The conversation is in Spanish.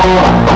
¡Gracias!